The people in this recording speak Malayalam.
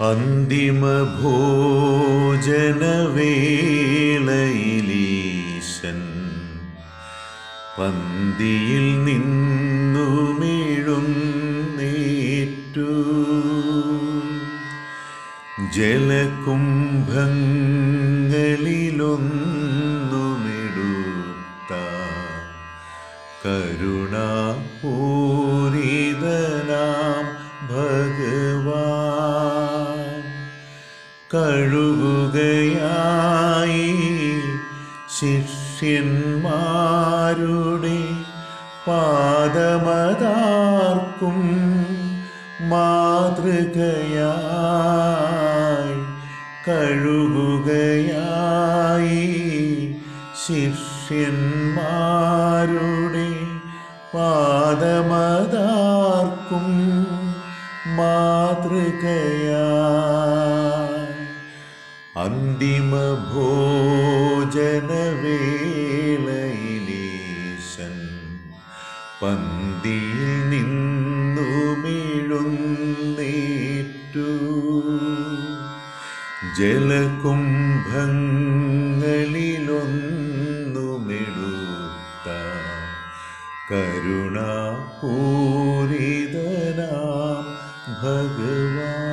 അന്തിമഭോജനവേളയിലീശൻ പന്തിയിൽ നിന്നുമെഴുന്നേറ്റു. ജലകുംഭങ്ങളിലൊന്നുമെടുത്ത കരുണാപൂരിതനാം കഴുകുകയായി. ശിഷ്യന്മാരുടെ പാദമതാർക്കും മാതൃകയായി കഴുകുകയായി. ശിഷ്യന്മാരുടെ പാദമതാർക്കും മാതൃകയായി അന്തിമഭോജനവേളയിലീശൻ പന്തിയിൽ നിന്നുമെഴുന്നേറ്റു. ജലകുംഭങ്ങളിലൊന്നുമെടുത്ത കരുണാപൂരിതനാം ഭഗവാൻ